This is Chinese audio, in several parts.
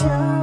true.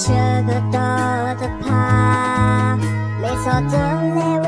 这个ว的怕，没ต่อ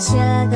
Sẽ